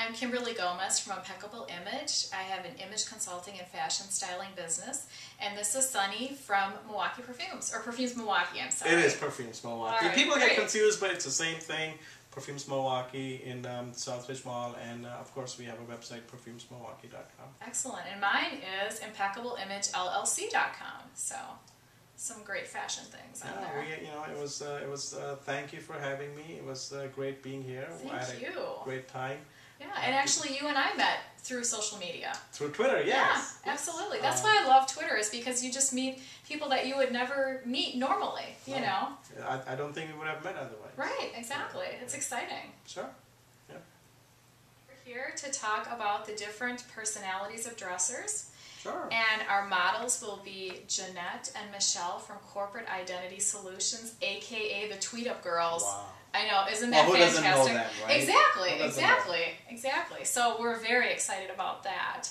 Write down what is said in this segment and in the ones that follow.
I'm Kimberly Gomez from Impeccable Image. I have an image consulting and fashion styling business. And this is Sonny from Milwaukee Perfumes, or Perfumes Milwaukee, I'm sorry. It is Perfumes Milwaukee. Right, People great. get confused, but it's the same thing. Perfumes Milwaukee in um, Southridge Mall, and uh, of course we have a website, perfumesmilwaukee.com. Excellent. And mine is impeccableimagellc.com. So, some great fashion things on Yeah, there. we, you know, it was, uh, it was. Uh, thank you for having me. It was uh, great being here. I had Thank a you. Great time Yeah, and actually, you and I met through social media. through Twitter. Yes. Yeah, absolutely. That's Um, why I love Twitter, is because you just meet people that you would never meet normally, you No. know? I, I don't think we would have met otherwise. Right, exactly. It's exciting. Sure. Yeah. We're here to talk about the different personalities of dressers, Sure. and our models will be Jeanette and Michele from Corporate Identity Solutions, aka the Tweet Up Girls. Wow. I know, isn't Well, that know fantastic? right? Exactly, doesn't know? exactly, exactly. So we're very excited about that.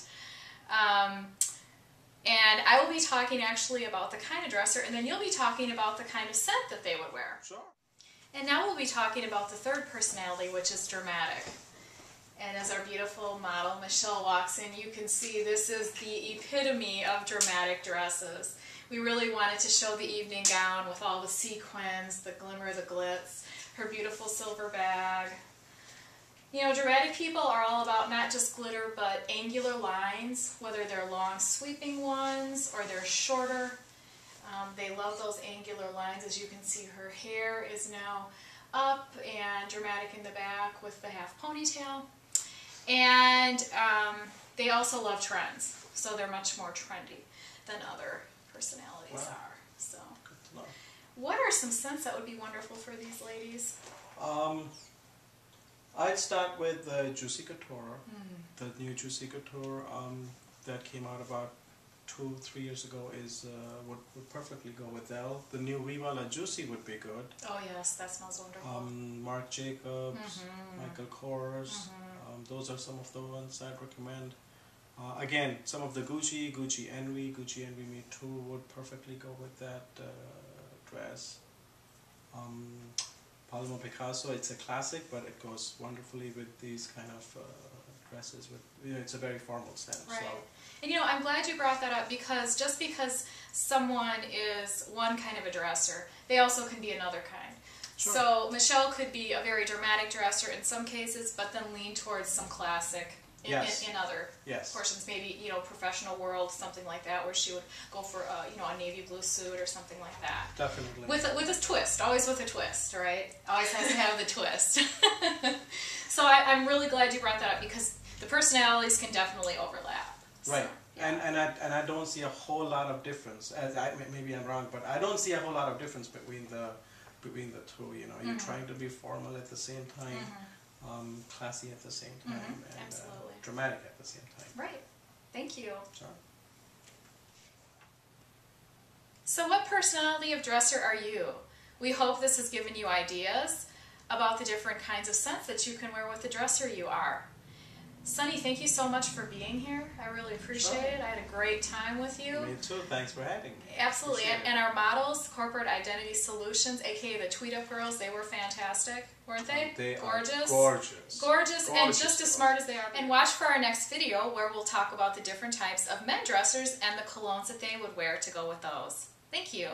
Um, and I will be talking actually about the kind of dresser, and then you'll be talking about the kind of scent that they would wear. Sure. And now we'll be talking about the third personality, which is dramatic. And as our beautiful model Michele walks in, you can see this is the epitome of dramatic dresses. We really wanted to show the evening gown with all the sequins, the glimmer, the glitz, her beautiful silver bag. You know, dramatic people are all about not just glitter, but angular lines, whether they're long sweeping ones or they're shorter. Um, they love those angular lines. As you can see, her hair is now up and dramatic in the back with the half ponytail. And um, they also love trends, so they're much more trendy than other personalities Wow. are. So, Good to know. What are some scents that would be wonderful for these ladies? Um, I'd start with the Juicy Couture, Hmm. the new Juicy Couture um, that came out about two, three years ago is uh, would, would perfectly go with that. The new Viva La Juicy would be good. Oh yes, that smells wonderful. Um, Marc Jacobs, Mhm. Michael Kors, Mhm. um, those are some of the ones I'd recommend. Uh, again, some of the Gucci, Gucci Envy, Gucci Envy Me Too would perfectly go with that uh, dress. Um, Paloma Picasso, it's a classic, but it goes wonderfully with these kind of uh, dresses. With you know, it's a very formal scent. Right. So And you know, I'm glad you brought that up because just because someone is one kind of a dresser, they also can be another kind. Sure. So Michele could be a very dramatic dresser in some cases, but then lean towards some classic in, Yes. in, in other yes, portions. Maybe you know, professional world, something like that, where she would go for a, you know a navy blue suit or something like that. definitely. With a, with a twist, always with a twist, right? Always has to have the twist. so I, I'm really glad you brought that up because the personalities can definitely overlap. So, Right. yeah. And and I and I don't see a whole lot of difference. As I maybe I'm wrong, but I don't see a whole lot of difference between the between the two. You know, you're Mhm. trying to be formal at the same time, Mhm. um, classy at the same time, Mhm, and absolutely. Uh, dramatic at the same time. Right. Thank you. So, what personality of dresser are you? We hope this has given you ideas about the different kinds of scents that you can wear with the dresser you are. Sonny, thank you so much for being here. I really appreciate Sure. it. I had a great time with you. Me too. Thanks for having me. Absolutely. And, and our models, Corporate Identity Solutions, aka the Tweet Up Girls, they were fantastic, weren't they? They gorgeous. are gorgeous. Gorgeous Gorgeous and Gorgeous just as smart as they are. And watch for our next video where we'll talk about the different types of men dressers and the colognes that they would wear to go with those. Thank you.